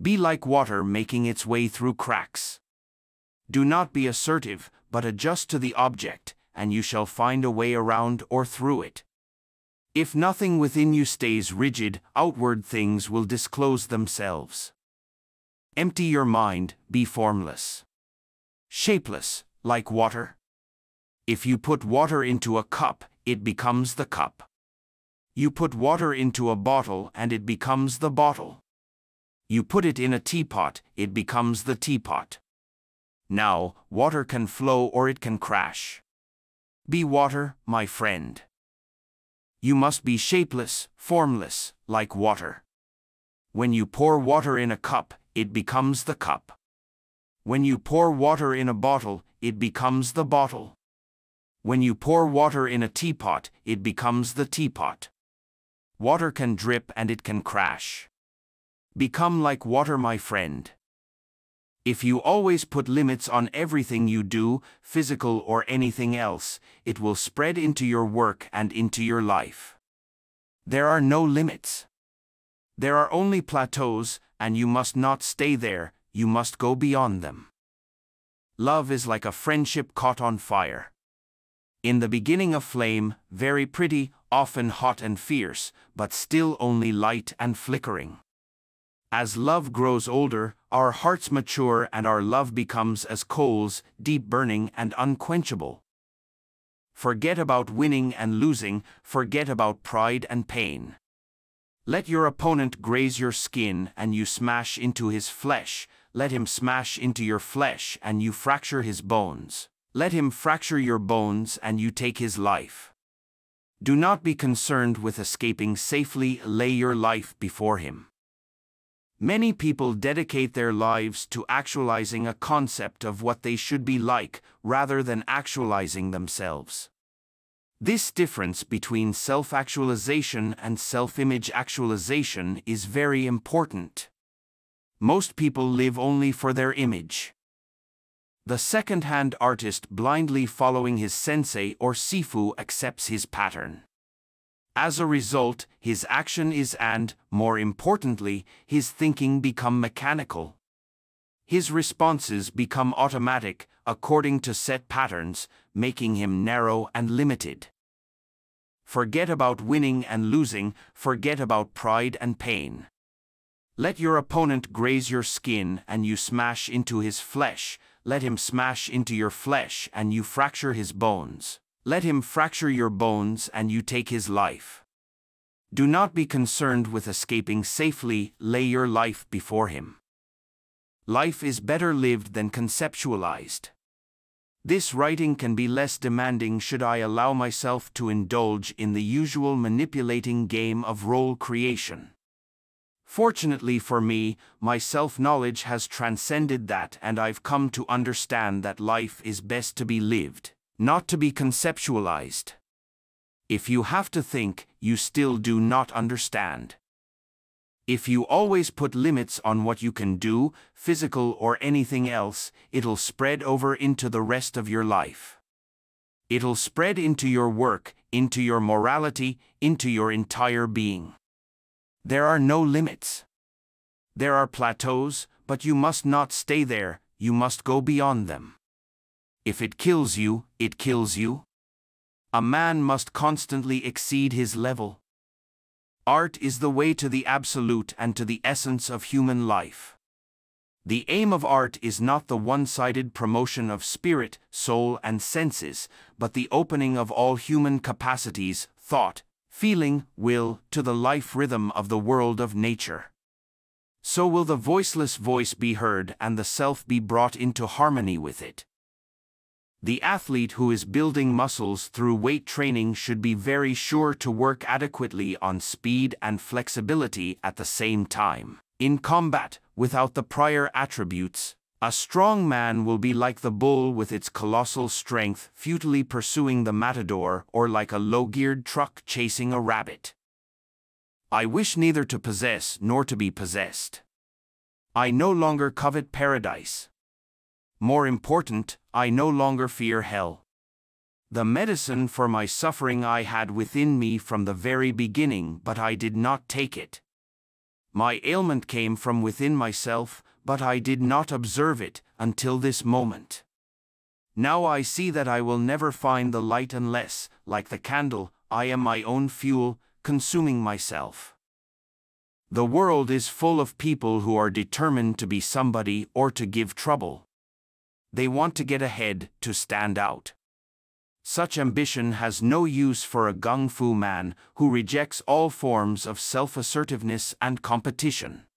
Be like water making its way through cracks. Do not be assertive, but adjust to the object, and you shall find a way around or through it. If nothing within you stays rigid, outward things will disclose themselves. Empty your mind, be formless. Shapeless, like water. If you put water into a cup, it becomes the cup. You put water into a bottle and it becomes the bottle. You put it in a teapot, it becomes the teapot. Now, water can flow or it can crash. Be water, my friend. You must be shapeless, formless, like water. When you pour water in a cup, it becomes the cup. When you pour water in a bottle, it becomes the bottle. When you pour water in a teapot, it becomes the teapot. Water can drip and it can crash. Become like water, my friend. If you always put limits on everything you do, physical or anything else, it will spread into your work and into your life. There are no limits. There are only plateaus, and you must not stay there, you must go beyond them. Love is like a friendship caught on fire. In the beginning a flame, very pretty, often hot and fierce, but still only light and flickering. As love grows older, our hearts mature and our love becomes as coals, deep burning and unquenchable. Forget about winning and losing, forget about pride and pain. Let your opponent graze your skin and you smash into his flesh, let him smash into your flesh and you fracture his bones. Let him fracture your bones and you take his life. Do not be concerned with escaping safely, lay your life before him. Many people dedicate their lives to actualizing a concept of what they should be like rather than actualizing themselves. This difference between self-actualization and self-image actualization is very important. Most people live only for their image. The second-hand artist blindly following his sensei or sifu accepts his pattern. As a result, his action is and, more importantly, his thinking become mechanical. His responses become automatic, according to set patterns, making him narrow and limited. Forget about winning and losing, forget about pride and pain. Let your opponent graze your skin and you smash into his flesh, let him smash into your flesh and you fracture his bones. Let him fracture your bones and you take his life. Do not be concerned with escaping safely, lay your life before him. Life is better lived than conceptualized. This writing can be less demanding should I allow myself to indulge in the usual manipulating game of role creation. Fortunately for me, my self-knowledge has transcended that and I've come to understand that life is best to be lived not to be conceptualized. If you have to think, you still do not understand. If you always put limits on what you can do, physical or anything else, it'll spread over into the rest of your life. It'll spread into your work, into your morality, into your entire being. There are no limits. There are plateaus, but you must not stay there, you must go beyond them. If it kills you, it kills you. A man must constantly exceed his level. Art is the way to the absolute and to the essence of human life. The aim of art is not the one-sided promotion of spirit, soul and senses, but the opening of all human capacities, thought, feeling, will, to the life rhythm of the world of nature. So will the voiceless voice be heard and the self be brought into harmony with it. The athlete who is building muscles through weight training should be very sure to work adequately on speed and flexibility at the same time. In combat, without the prior attributes, a strong man will be like the bull with its colossal strength futilely pursuing the matador or like a low-geared truck chasing a rabbit. I wish neither to possess nor to be possessed. I no longer covet paradise. More important, I no longer fear hell. The medicine for my suffering I had within me from the very beginning, but I did not take it. My ailment came from within myself, but I did not observe it until this moment. Now I see that I will never find the light unless, like the candle, I am my own fuel, consuming myself. The world is full of people who are determined to be somebody or to give trouble. They want to get ahead, to stand out. Such ambition has no use for a gung fu man who rejects all forms of self assertiveness and competition.